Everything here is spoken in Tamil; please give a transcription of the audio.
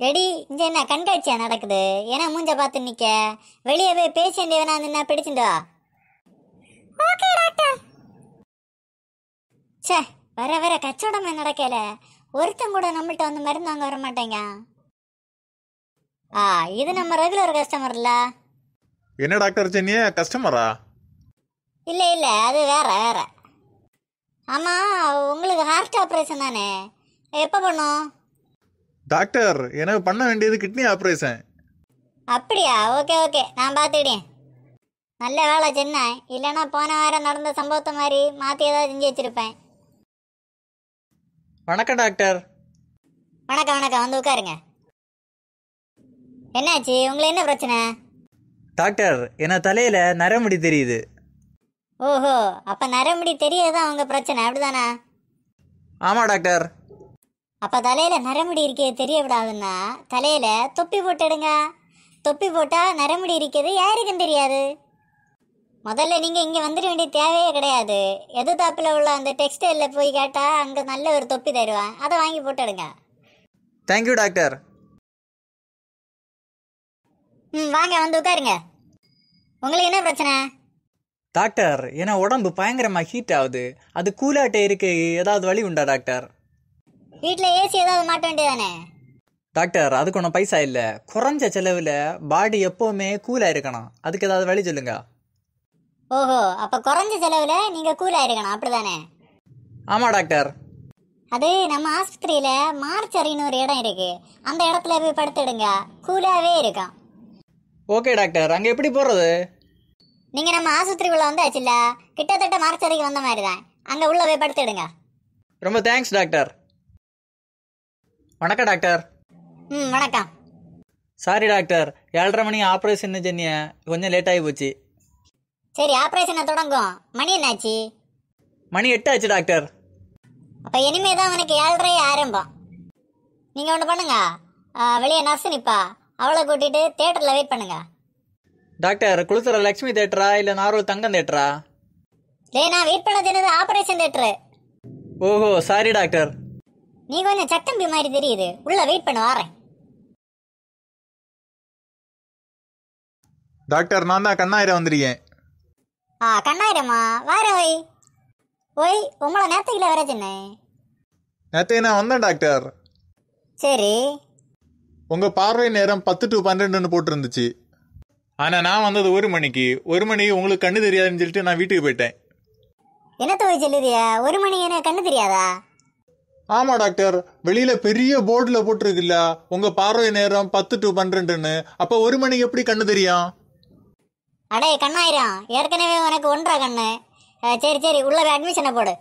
ரெடி இங்க என்ன கண்காட்சியா நடக்குது? ஏன்னா மூஞ்ச பார்த்து நிக்க. வெளியே போய் பேஷண்ட் வேணா நின்னா பிடிச்சிட்டு வா. ஓகே டாக்டர் ச்சே வர வர கச்சவடமே நடக்கல. ஒருத்தன் கூட நம்மள்ட்ட வந்து மருந்து வாங்க வர மாட்டேங்க. ஆ இது நம்ம ரெகுலர் கஸ்டமர்ல என்ன டாக்டர் சென்னியே கஸ்டமரா இல்ல இல்ல அது வேற வேற. ஆமா உங்களுக்கு ஹார்ட் ஆபரேஷன் தானே. எப்போ பண்ணும்? டாக்டர் எனக்கு பண்ண வேண்டியது கிட்னி ஆப்ரேஷன் அப்படியா? Okay okay. நான் பார்த்துக்கிட்டேன். நல்ல வேலை சென்னை. இல்லைன்னா போன வாரம் நடந்த சம்பவத்தை மாதிரி மாற்றி ஏதாவது செஞ்சு வச்சிருப்பேன். வணக்கம் டாக்டர். வணக்கம் வணக்கம். வந்து உட்காருங்க. என்னாச்சு? உங்களுக்கு என்ன பிரச்சனை? டாக்டர் என் தலையில நரமுடி தெரியுது. ஓஹோ. அப்போ நரமுடி தெரியாதான் உங்க பிரச்சனை? அப்படிதானா? ஆமா டாக்டர். அப்போ தலையில் நரமுடி இருக்கிறது தெரிய விடாதுன்னா தலையில் தொப்பி போட்டுடுங்க. தொப்பி போட்டால் நரமுடி இருக்கிறது யாருக்கும் தெரியாது. முதல்ல நீங்கள் இங்கே வந்துட வேண்டிய தேவையே கிடையாது. எதிர்த்தாப்பில் உள்ள அந்த டெக்ஸ்டைலில் போய் கேட்டால் அங்கே நல்ல ஒரு தொப்பி தருவான். அதை வாங்கி போட்டுடுங்க. தேங்க்யூ டாக்டர் ம் வாங்க வந்து உட்காருங்க. உங்களுக்கு என்ன பிரச்சனை? டாக்டர் என் உடம்பு பயங்கரமா ஹீட் ஆகுது. அது கூலாட்டே இருக்கு. ஏதாவது வழி உண்டா டாக்டர் வீட்டில் ஏசி ஏதாவது மாட்ட வேண்டியதானே டாக்டர் அதுக்கு ஒன்றும் பைசா இல்லை. குறைஞ்ச செலவில் பாடி எப்போவுமே கூலாக இருக்கணும் அதுக்கு ஏதாவது வழி சொல்லுங்க. ஓஹோ அப்போ குறைஞ்ச செலவில் நீங்கள் கூலாக இருக்கணும் அப்படிதானே? ஆமாம் டாக்டர். அது நம்ம ஆஸ்பத்திரியில் மார்ச்சரின்னு ஒரு இடம் இருக்கு. அந்த இடத்துல போய் படுத்துடுங்க. கூலாகவே இருக்கும். Okay doctor. அங்கே எப்படி போகிறது நீங்க நம்ம ஆஸ்பத்திரிக்குள்ள வந்தாச்சுல்ல? கிட்டத்தட்ட மார்ச்சரிக்கு வந்த மாதிரி தான் அங்க உள்ள போய் படுத்துடுங்க. ரொம்ப தேங்க்ஸ் டாக்டர். வணக்கம் டாக்டர். ம் வணக்கம். Sorry doctor. ஏழரை மணி ஆப்ரேஷன் சென்னிய. கொஞ்சம் லேட் ஆகி போச்சு. சரி ஆபரேஷனை தொடங்கும். மணி என்னாச்சு? மணி எட்டு ஆச்சு டாக்டர். அப்ப இனிமே தான் உனக்கு ஏழரை ஆரம்பம். நீங்க ஒன்று பண்ணுங்க. வெளியே நர்ஸ் நிப்பா. அவளை கூட்டிட்டு தியேட்டர்ல வெயிட் பண்ணுங்க. டாக்டர் குளுத்துற லக்ஷ்மி தேட்டரா இல்லை நாரூர் தங்கம் தேட்டரா லே நான் வெயிட் பண்ண தெரியுது ஆபரேஷன் தியேட்டரு ஓஹோ சாரி டாக்டர். நீ கொஞ்சம் சட்டம்பி மாதிரி தெரியுது? உள்ள வெயிட் பண்ண வாரேன். டாக்டர் நான் தான் கண்ணாயிரம் வந்திருக்கேன். ஆ கண்ணாயிரம்மா வார ஒய் ஒய் உங்களை நேரத்துக்குள்ள வர சொன்னேன். நேத்தே நான் வந்தேன் டாக்டர். சரி. உங்க பார்வை நேரம் பத்து டு பன்னெண்டுன்னு போட்டிருந்துச்சு. ஆனா நான் வந்தது ஒரு மணிக்கு. ஒரு மணிக்கு உங்களுக்கு கண்ணு தெரியாதுன்னு சொல்லிட்டு நான் வீட்டுக்கு போயிட்டேன். என்னத்த போய் சொல்லுதியா? ஒரு மணி எனக்கு கண்ணு தெரியாதா? ஆமா டாக்டர். வெளியில பெரிய போர்டுல போட்டிருக்குல்ல. உங்க பார்வை நேரம் பத்து டு பன்னிரெண்டுன்னு. அப்ப ஒரு மணிக்கு எப்படி கண்ணு தெரியும்? அடே கண்ணாயிரம். ஏற்கனவே உனக்கு ஒன்றரை கண்ணு. சரி சரி. உள்ள அட்மிஷனை போடு.